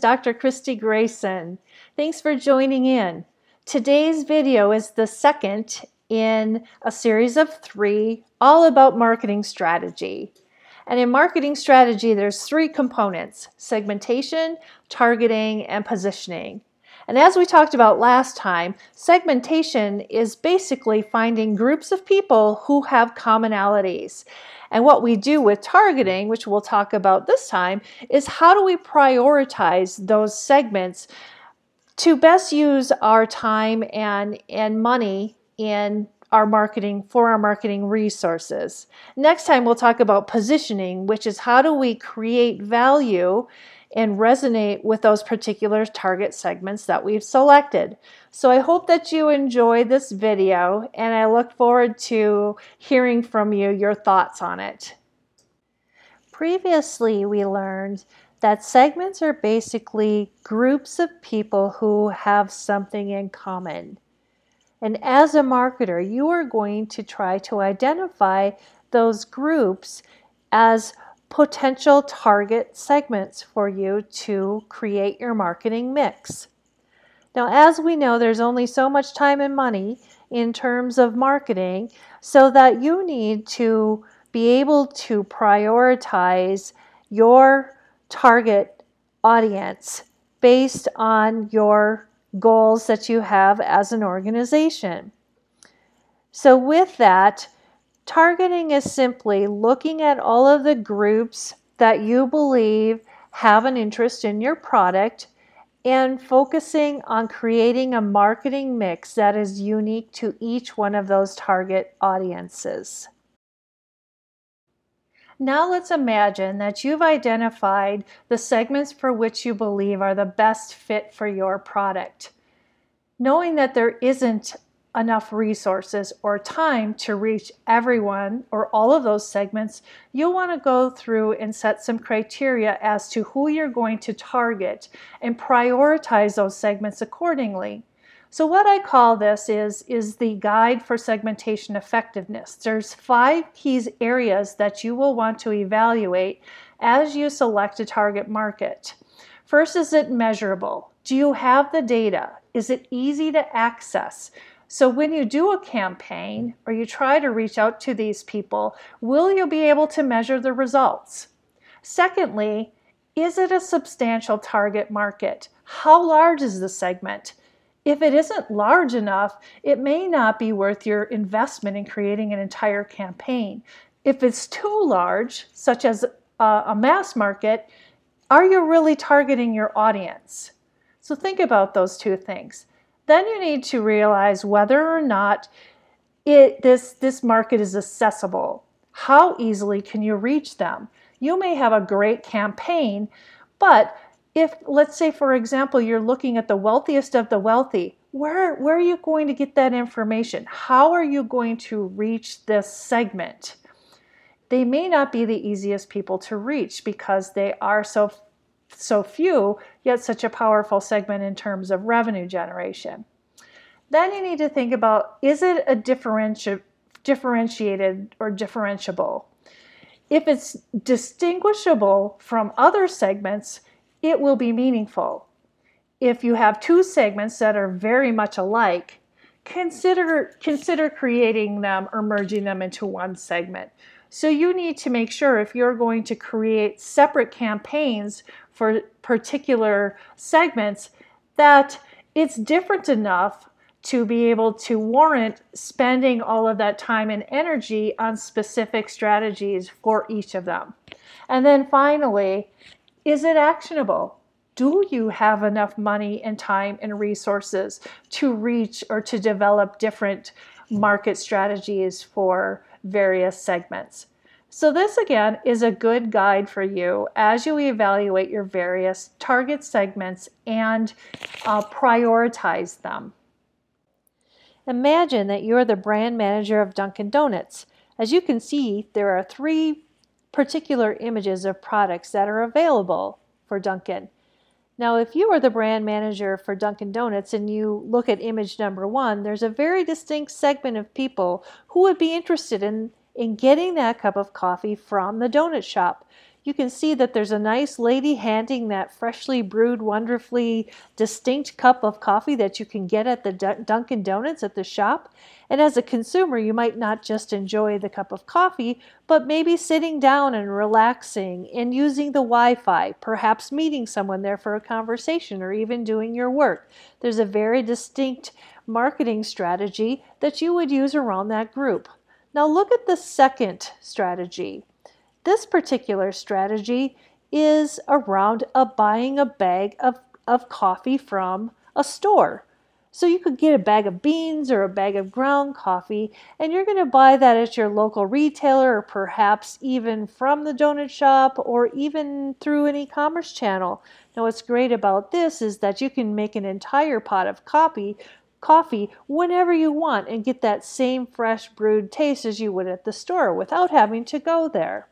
Dr. Kristy Grayson. Thanks for joining in. Today's video is the second in a series of three, all about marketing strategy. And in marketing strategy, there's three components, segmentation, targeting, and positioning. And as we talked about last time, segmentation is basically finding groups of people who have commonalities. And what we do with targeting, which we'll talk about this time, is how do we prioritize those segments to best use our time and, and money in our marketing for our marketing resources. Next time we'll talk about positioning, which is how do we create value and resonate with those particular target segments that we've selected. So I hope that you enjoy this video and I look forward to hearing from you your thoughts on it. Previously, we learned that segments are basically groups of people who have something in common. And as a marketer, you are going to try to identify those groups as potential target segments for you to create your marketing mix. Now, as we know, there's only so much time and money in terms of marketing, so that you need to be able to prioritize your target audience based on your goals that you have as an organization. So, with that, Targeting is simply looking at all of the groups that you believe have an interest in your product and focusing on creating a marketing mix that is unique to each one of those target audiences. Now let's imagine that you've identified the segments for which you believe are the best fit for your product. Knowing that there isn't enough resources or time to reach everyone or all of those segments, you'll want to go through and set some criteria as to who you're going to target and prioritize those segments accordingly. So what I call this is, is the guide for segmentation effectiveness. There's five key areas that you will want to evaluate as you select a target market. First, is it measurable? Do you have the data? Is it easy to access? So when you do a campaign or you try to reach out to these people, will you be able to measure the results? Secondly, is it a substantial target market? How large is the segment? If it isn't large enough, it may not be worth your investment in creating an entire campaign. If it's too large, such as a, mass market, are you really targeting your audience? So think about those two things. Then you need to realize whether or not it, this, this market is accessible. How easily can you reach them? You may have a great campaign, but if, let's say, for example, you're looking at the wealthiest of the wealthy, where, where are you going to get that information? How are you going to reach this segment? They may not be the easiest people to reach because they are so so few, yet such a powerful segment in terms of revenue generation. Then you need to think about is it a differenti- differentiated or differentiable? If it's distinguishable from other segments, it will be meaningful. If you have two segments that are very much alike, consider, consider creating them or merging them into one segment. So you need to make sure if you're going to create separate campaigns for particular segments that it's different enough to be able to warrant spending all of that time and energy on specific strategies for each of them. And then finally, is it actionable? Do you have enough money and time and resources to reach or to develop different market strategies for various segments. So this again is a good guide for you as you evaluate your various target segments and uh, prioritize them. Imagine that you're the brand manager of Dunkin' Donuts. As you can see, there are three particular images of products that are available for Dunkin'. Now, if you are the brand manager for Dunkin' Donuts and you look at image number one, there's a very distinct segment of people who would be interested in, in getting that cup of coffee from the donut shop. You can see that there's a nice lady handing that freshly brewed, wonderfully distinct cup of coffee that you can get at the Dunkin' Donuts at the shop. And as a consumer, you might not just enjoy the cup of coffee, but maybe sitting down and relaxing and using the Wi Fi, perhaps meeting someone there for a conversation or even doing your work. There's a very distinct marketing strategy that you would use around that group. Now, look at the second strategy. This particular strategy is around a buying a bag of, of coffee from a store. So you could get a bag of beans or a bag of ground coffee, and you're going to buy that at your local retailer or perhaps even from the donut shop or even through an e-commerce channel. Now what's great about this is that you can make an entire pot of coffee coffee whenever you want and get that same fresh brewed taste as you would at the store without having to go there.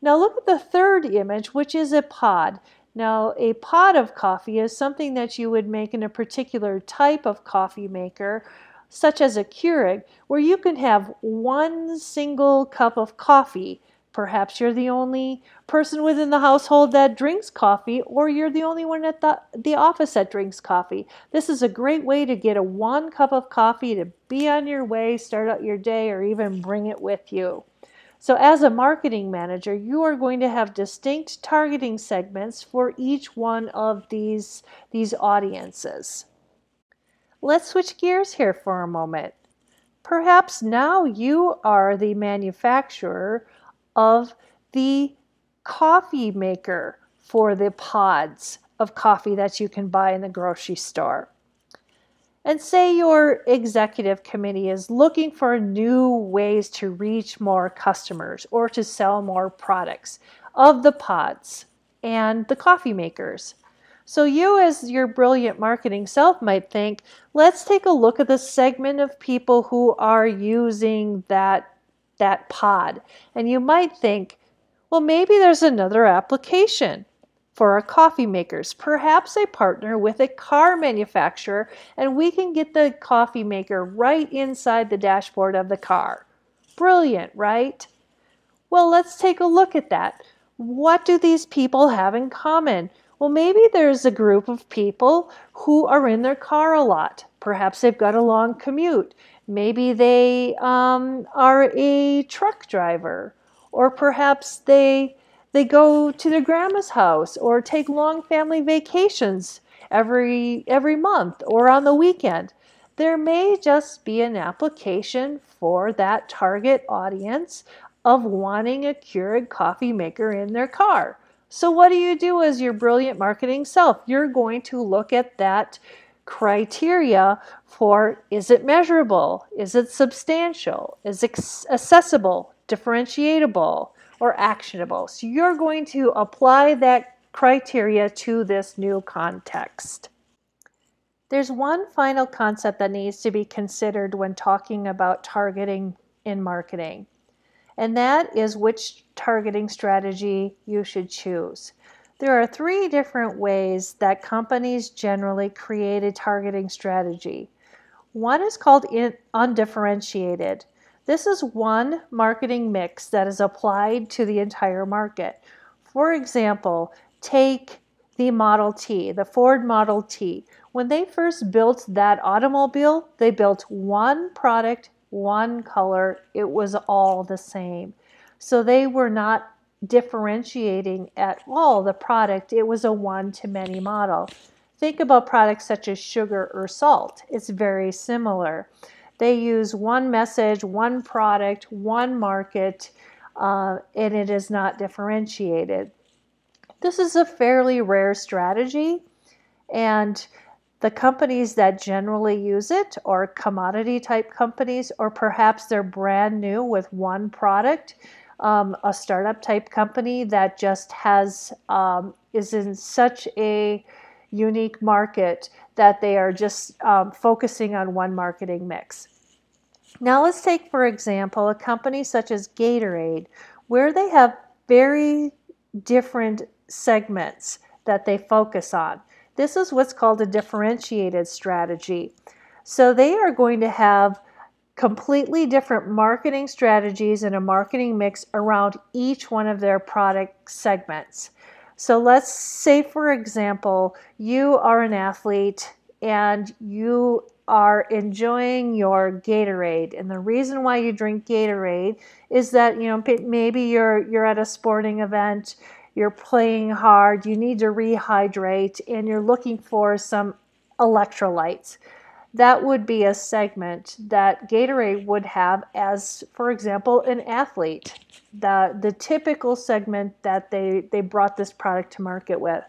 Now look at the third image, which is a pod. Now, a pod of coffee is something that you would make in a particular type of coffee maker, such as a Keurig, where you can have one single cup of coffee. Perhaps you're the only person within the household that drinks coffee, or you're the only one at the, the office that drinks coffee. This is a great way to get a one cup of coffee to be on your way, start out your day, or even bring it with you. So as a marketing manager, you are going to have distinct targeting segments for each one of these, these audiences. Let's switch gears here for a moment. Perhaps now you are the manufacturer of the coffee maker for the pods of coffee that you can buy in the grocery store and say your executive committee is looking for new ways to reach more customers or to sell more products of the pods and the coffee makers. So you as your brilliant marketing self might think, let's take a look at the segment of people who are using that that pod. And you might think, well maybe there's another application for our coffee makers. Perhaps a partner with a car manufacturer and we can get the coffee maker right inside the dashboard of the car. Brilliant, right? Well, let's take a look at that. What do these people have in common? Well, maybe there's a group of people who are in their car a lot. Perhaps they've got a long commute. Maybe they um, are a truck driver, or perhaps they they go to their grandma's house or take long family vacations every every month or on the weekend. There may just be an application for that target audience of wanting a Keurig coffee maker in their car. So what do you do as your brilliant marketing self? You're going to look at that criteria for is it measurable? Is it substantial? Is it accessible? Differentiable? Or actionable. So you're going to apply that criteria to this new context. There's one final concept that needs to be considered when talking about targeting in marketing, and that is which targeting strategy you should choose. There are three different ways that companies generally create a targeting strategy. One is called undifferentiated. This is one marketing mix that is applied to the entire market. For example, take the Model T, the Ford Model T. When they first built that automobile, they built one product, one color. It was all the same. So they were not differentiating at all the product. It was a one to many model. Think about products such as sugar or salt. It's very similar. They use one message, one product, one market, uh, and it is not differentiated. This is a fairly rare strategy, and the companies that generally use it are commodity type companies, or perhaps they're brand new with one product. Um, a startup type company that just has um, is in such a unique market that they are just um, focusing on one marketing mix. Now let's take, for example, a company such as Gatorade, where they have very different segments that they focus on. This is what's called a differentiated strategy. So they are going to have completely different marketing strategies and a marketing mix around each one of their product segments. So let's say, for example, you are an athlete and you are enjoying your Gatorade. And the reason why you drink Gatorade is that, you know, maybe you're you're at a sporting event, you're playing hard, you need to rehydrate and you're looking for some electrolytes that would be a segment that Gatorade would have as, for example, an athlete. The, the typical segment that they, they brought this product to market with.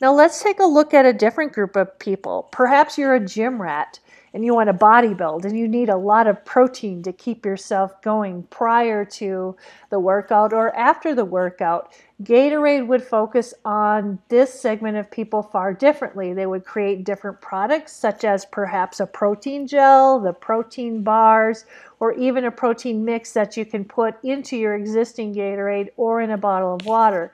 Now let's take a look at a different group of people. Perhaps you're a gym rat and you want to bodybuild and you need a lot of protein to keep yourself going prior to the workout or after the workout, Gatorade would focus on this segment of people far differently. They would create different products, such as perhaps a protein gel, the protein bars, or even a protein mix that you can put into your existing Gatorade or in a bottle of water.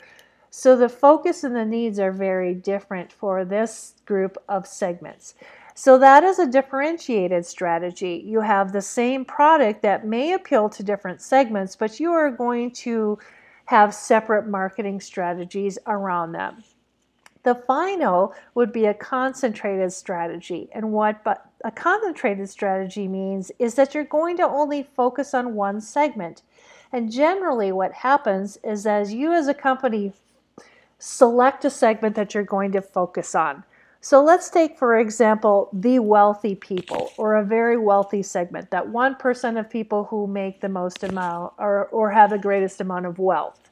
So the focus and the needs are very different for this group of segments. So that is a differentiated strategy. You have the same product that may appeal to different segments, but you are going to have separate marketing strategies around them. The final would be a concentrated strategy. And what but a concentrated strategy means is that you're going to only focus on one segment. And generally what happens is as you as a company select a segment that you're going to focus on. So let's take, for example, the wealthy people or a very wealthy segment, that 1% of people who make the most amount or, or have the greatest amount of wealth.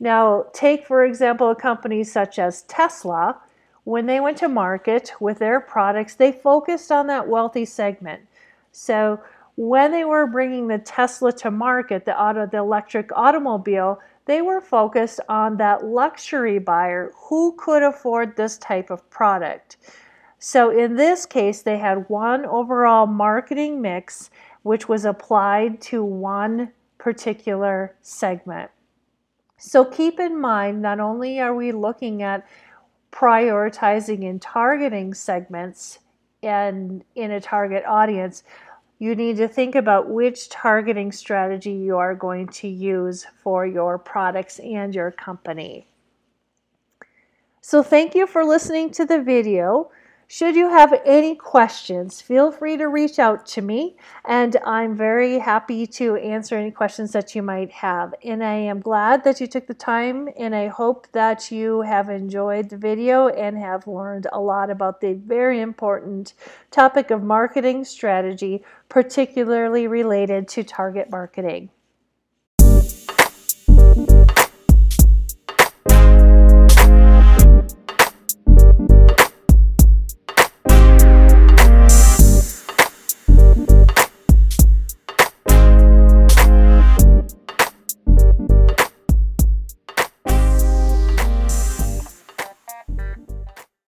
Now, take, for example, a company such as Tesla. When they went to market with their products, they focused on that wealthy segment. So when they were bringing the Tesla to market, the auto, the electric automobile, they were focused on that luxury buyer who could afford this type of product. So in this case, they had one overall marketing mix which was applied to one particular segment. So keep in mind, not only are we looking at prioritizing and targeting segments and in a target audience, you need to think about which targeting strategy you are going to use for your products and your company. So thank you for listening to the video. Should you have any questions, feel free to reach out to me, and I'm very happy to answer any questions that you might have. And I am glad that you took the time, and I hope that you have enjoyed the video and have learned a lot about the very important topic of marketing strategy, particularly related to target marketing.